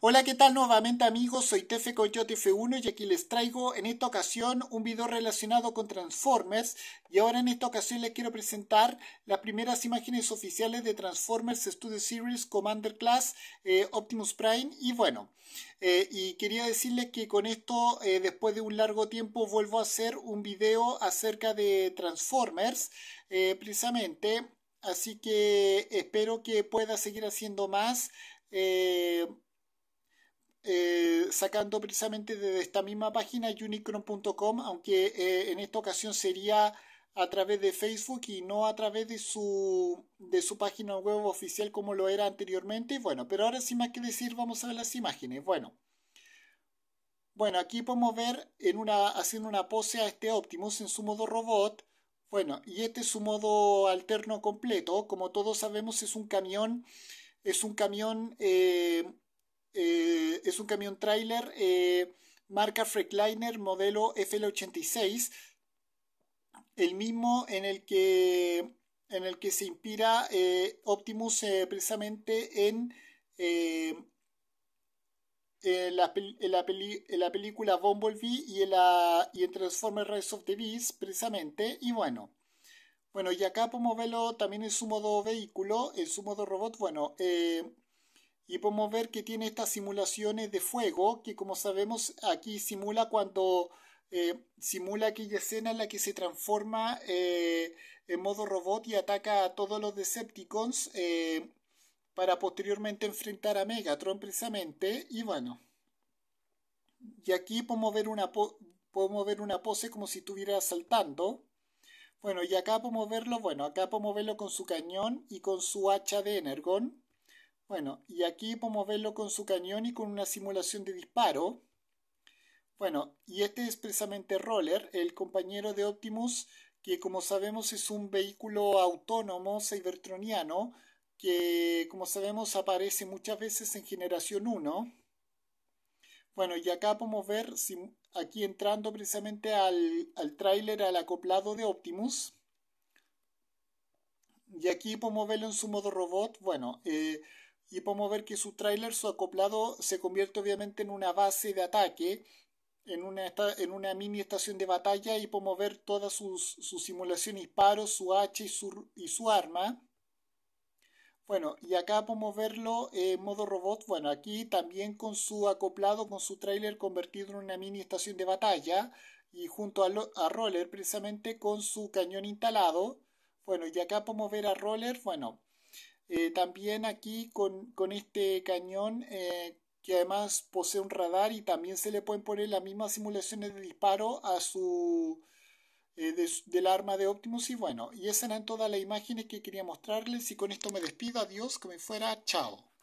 Hola, ¿qué tal nuevamente amigos? Soy Tefe Coyote F1 y aquí les traigo en esta ocasión un video relacionado con Transformers y ahora en esta ocasión les quiero presentar las primeras imágenes oficiales de Transformers Studio Series Commander Class eh, Optimus Prime y bueno, eh, y quería decirles que con esto eh, después de un largo tiempo vuelvo a hacer un video acerca de Transformers precisamente así que espero que pueda seguir haciendo más sacando precisamente desde esta misma página unicron.com, aunque eh, en esta ocasión sería a través de Facebook y no a través de su, de su página web oficial como lo era anteriormente. Bueno, pero ahora sin más que decir, vamos a ver las imágenes. Bueno, bueno aquí podemos ver en una, haciendo una pose a este Optimus en su modo robot. Bueno, y este es su modo alterno completo. Como todos sabemos, es un camión, es un camión eh, eh, es un camión trailer eh, marca Freightliner modelo FL86, el mismo en el que, en el que se inspira eh, Optimus precisamente en, en, la, la película Bumblebee y en, la, y en Transformers Rise of the Beast precisamente, y bueno. Bueno, y acá podemos verlo también en su modo vehículo, en su modo robot. Bueno, y podemos ver que tiene estas simulaciones de fuego que como sabemos aquí simula cuando eh, simula aquella escena en la que se transforma eh, en modo robot y ataca a todos los Decepticons eh, para posteriormente enfrentar a Megatron precisamente y bueno. Y aquí podemos ver una podemos ver una pose como si estuviera saltando. Bueno y acá podemos verlo bueno acá podemos verlo con su cañón y con su hacha de Energon bueno, y aquí podemos verlo con su cañón y con una simulación de disparo. Bueno, y este es precisamente Roller, el compañero de Optimus, que como sabemos es un vehículo autónomo cybertroniano, que como sabemos aparece muchas veces en generación 1. Bueno, y acá podemos ver, aquí entrando precisamente al, al tráiler, al acoplado de Optimus. Y aquí podemos verlo en su modo robot. Bueno, eh, y podemos ver que su tráiler, su acoplado, se convierte obviamente en una base de ataque, en una, en una mini estación de batalla y podemos ver todas sus, su simulación disparo, su H y su, y su arma. Bueno, y acá podemos verlo en modo robot, bueno, aquí también con su acoplado, con su tráiler convertido en una mini estación de batalla y junto a, a Roller precisamente con su cañón instalado. Bueno, y acá podemos ver a Roller, bueno, eh, también aquí con, este cañón eh, que además posee un radar y también se le pueden poner las mismas simulaciones de disparo a su eh, del arma de Optimus. Y bueno y esas eran todas las imágenes que quería mostrarles. Y con esto me despido. Adiós que me fuera. Chao